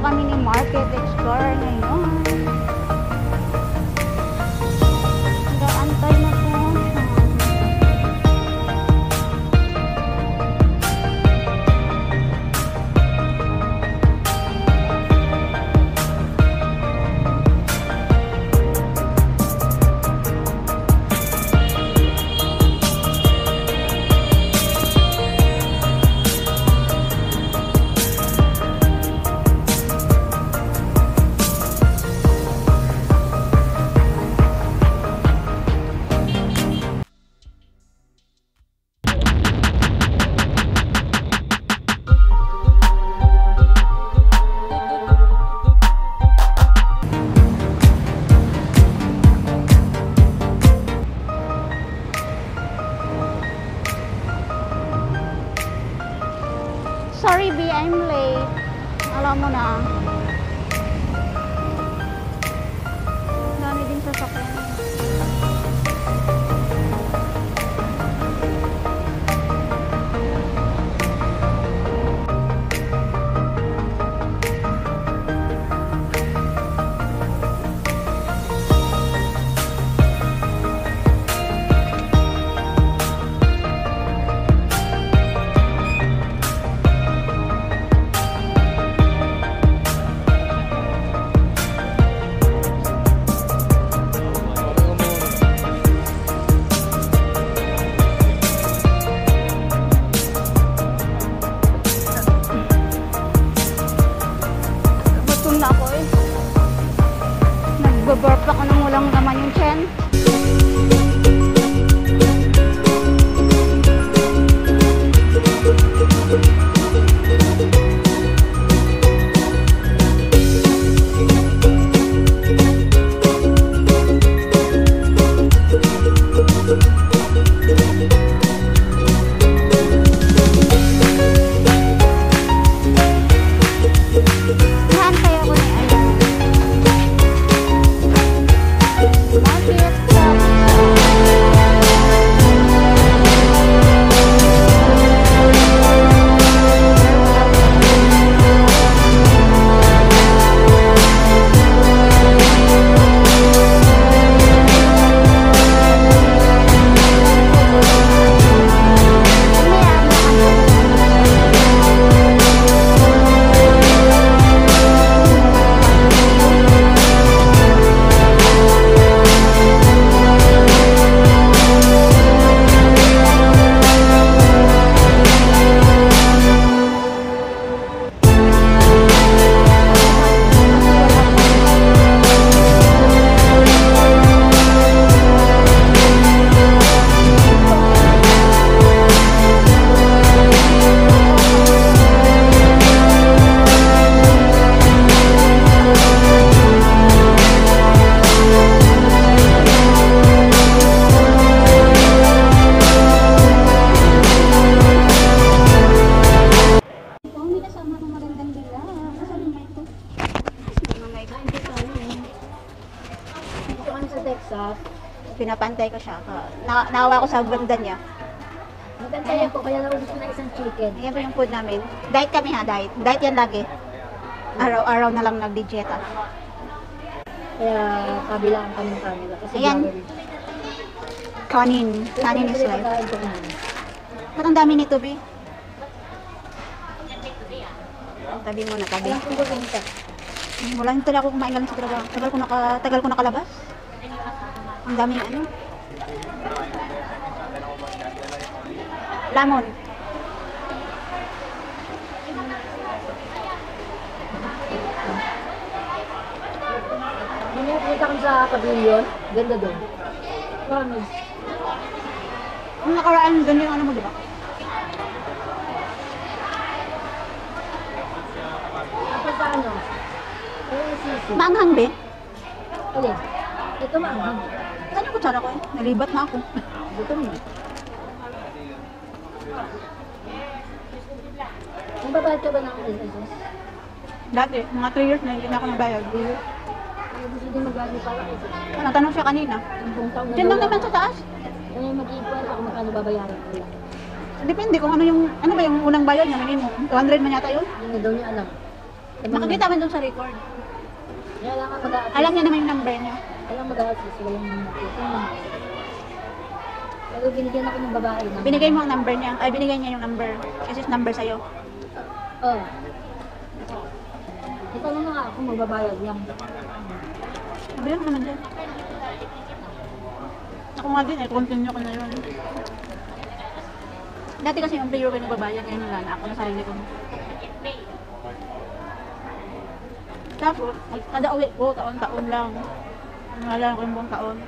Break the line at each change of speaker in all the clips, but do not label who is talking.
Kami ni Market Explorer ngayon. Pinapantay ko siya. Na naawa ko sa ganda niya.
Magantay ako, kaya naubos ko na isang chicken.
Yan po yung food namin. Diet kami ha, diet. Diet yan lagi. Araw-araw na lang nag-dieta.
Kaya kabilaan kami ng camera. Kasi
Ayan. Kanin. Kanin is life. Ba't ang dami nito, Bi? Tabi mo na, tabi. Wala hindi talaga ako kumain galing sa trabaho. Tagal ko, naka, tagal ko nakalabas. Ang daming ano. Lamon.
Hindi nakita kami sa pavilion. Ganda doon. Promise.
Yung nakaraan, ganyan yung ano mo, di ba?
Ano? Ay, sisi.
Maanghang, Be.
Alin? Ito maanghang.
Kutsara ko eh? Nalibat na ako.
Gutom na. Nagbabayad ka ba ng SSS?
Dati, mga 3 years na hindi na ako nabayad.
Ay, gusto din magbayad ni pala SSS.
Ano, tanong siya kanina. Diyan lang naman sa taas.
Ano yung mag-iipon ako magkano babayaran ko lang.
Depende kung ano yung, ano ba yung unang bayad niya, minimum. 200 man yata yun.
Hindi daw niya alam.
Makikita man doon sa record. Alam niya naman yung number niya.
Lang mag-a-assist. Walang. Pero binigyan ako ng babae. Ng,
Binigay mo ang number niya. Ay, binigay niya yung number. Kasi number sa'yo.
Oh. Ito lang nga ako magbabayad lang.
Sabihan naman dyan. Ako nga din eh, continue ko na yun. Dati kasi yung player ko yung babayan, ngayon wala na ako na sarili ko. Tapos, kada uwi ko, taon-taon lang. Wala ko yung buong taon.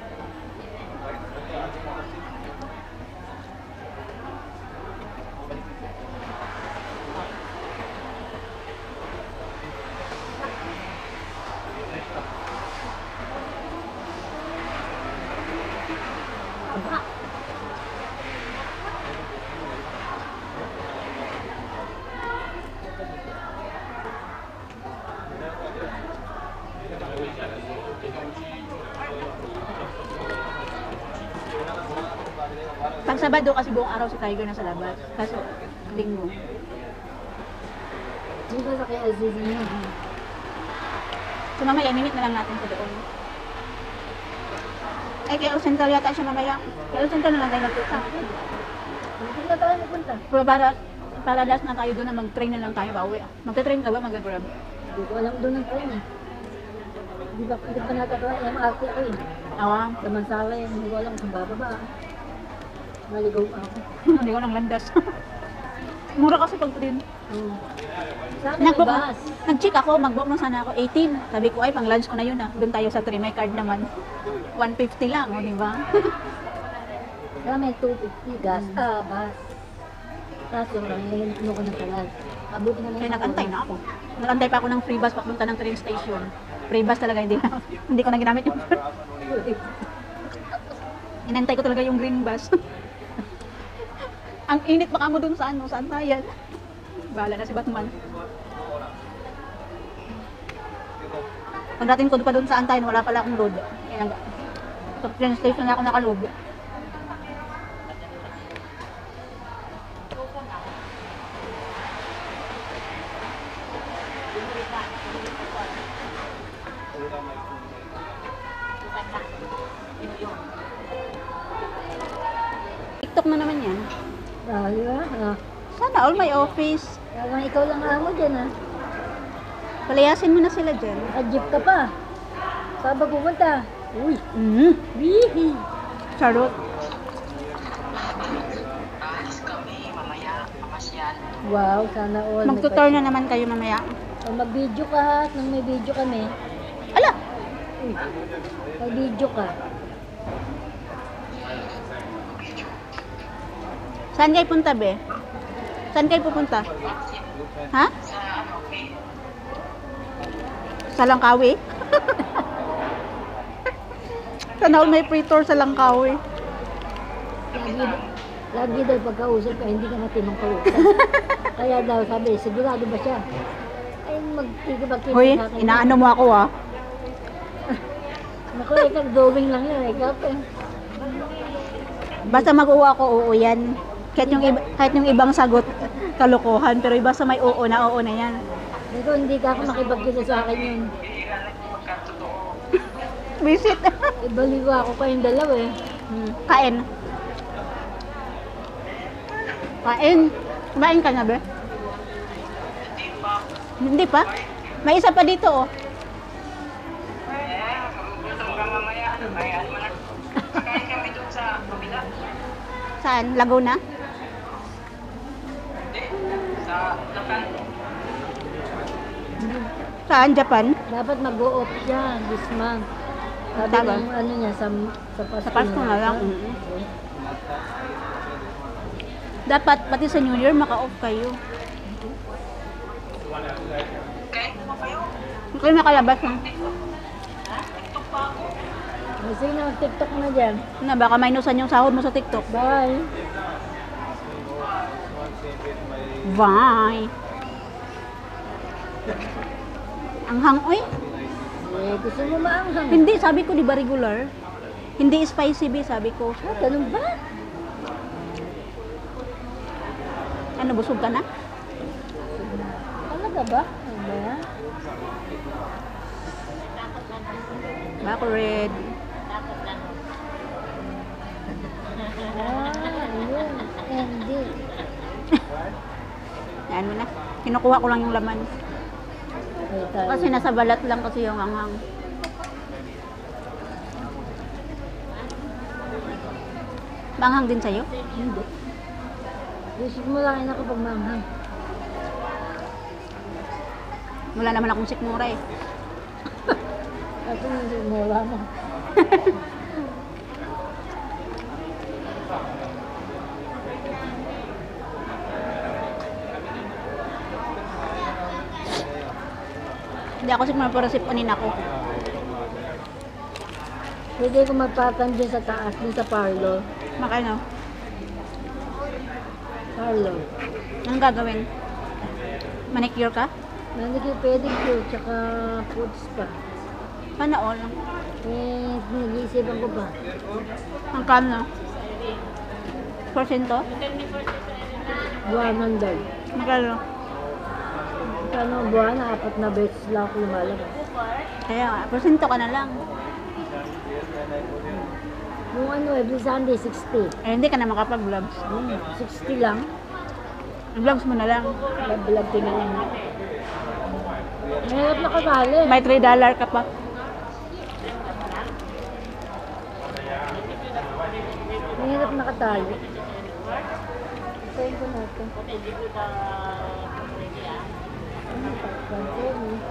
Pag Sabado kasi buong araw si Tiger nasa labas. Kaso, linggo.
Hindi ba sa kay Aziz niya?
So mamaya, minute na lang natin sa doon. Ay, kay Central yata siya mamaya. Kay Central na lang tayo nagpunta.
Hindi na tayo napunta.
Pero para, para last na tayo doon na mag-train na lang tayo pauwi. Magta-train ka ba? Mag-grab?
Hindi ko alam doon ang train eh. Hindi ba, hindi pa natatry. MRT ako eh.
Awa.
Samansara eh. Hindi ko alam kung bababa. Maligaw ako.
Hindi ko nang landas. Mura kasi pag train.
May
Nag-book, nag-check ako, mag-book na sana ako 18. Sabi ko, ay, pang lunch ko na yun ah. Doon tayo sa train, may card naman. 150 lang, o, di ba?
May 250 gas. Ah, bus. Tapos yung lang, yung ano ko ng tagal. Abuti na lang.
Kaya nag-antay na ako. Nag-antay pa ako ng free bus papunta ng train station. Free bus talaga, hindi, na, hindi ko na ginamit yung Inantay ko talaga yung green bus. Ang init baka mo dun sa ano, sa antayan. Bahala na si Batman. Pagdating ko pa dun sa antayan, wala pala akong load. Kaya nag- sa train station na ako nakaload. TikTok na naman yan.
Ah, di ba? Ah.
Sana all my office.
Kaya ikaw lang amo dyan ah.
Palayasin mo na sila dyan.
Naka-jeep ka pa. Saan ba pupunta? Uy.
Mm.
Wihi.
Charot.
Wow, sana all.
Mag-tutor na naman kayo mamaya.
O mag-video ka ha. Nung may video kami.
Ala!
Uy. May video ka.
Saan kayo punta, be? Saan kayo pupunta? Ha? Sa Langkawi? Sana all may free tour sa Langkawi.
Lagi, lagi daw pagkausap ka, hindi ka matinong kausap. Kaya daw sabi, sigurado ba siya? Ay, magkikipagkita
Hoy, inaano mo ako ah.
Naku, ikaw drawing lang yan. Ikaw pa.
Basta mag-uwa ako, oo yan. Kahit yung, iba, kahit yung ibang sagot, kalokohan. Pero iba sa may oo na, oo na yan.
Ikaw, hindi ka ako makipagkita sa akin yun.
Visit.
Ibaliw ako kayong dalawa eh.
Hmm, Kain. Kain. Kumain ka na, be? Hindi pa. May isa pa dito, oh. Saan? Laguna? Saan? Japan?
Dapat mag-go-off siya this month. Sabi
Tama.
ng ano niya, sa, sa Pasko.
Sa Pasko na lang. Mm. Dapat pati sa New Year maka-off kayo. Kayo nakalabas na.
Kasi na, TikTok na dyan.
Na baka minusan yung sahod mo sa TikTok.
Bye.
Bye. Ang hangoy?
Eh, gusto mo maanghang?
Hindi, sabi ko di ba regular? Hindi spicy be, sabi ko.
Ah, ganun ba?
Ano, busog ka na?
Talaga ba? Hmm. Ba yan?
Bako red.
Ah, yun. Hindi.
Yan mo na. Kinukuha ko lang yung laman. Kasi nasa balat lang kasi yung anghang. Manghang din sa'yo?
Hindi. Isip mo lang ina kapag manghang.
Wala naman akong sikmura eh.
Kasi hindi mura mo.
Hindi ako sikmura pero sipanin ako.
Pwede ko magpatan dyan sa taas, dyan sa parlor.
Makano?
Parlor.
Anong gagawin? Manicure ka?
Manicure, pedicure, tsaka food spa.
Sana all.
Eh, nag-iisipan ko pa.
Ang kano? Porsyento?
Buwanan daw.
Magkano?
Kano buwan, apat na beses lang ako lumalabas.
Kaya nga, porsyento ka na lang.
Yung ano, every Sunday, 60.
Eh, hindi ka na makapag-vlogs.
Hmm, 60 lang.
Vlogs mo na lang.
Nag-vlog ko na lang. Mahirap na kasali.
May 3 dollar ka pa.
Mahirap na katali. Tayin ko natin. Ano pa? Ano, ano na lang.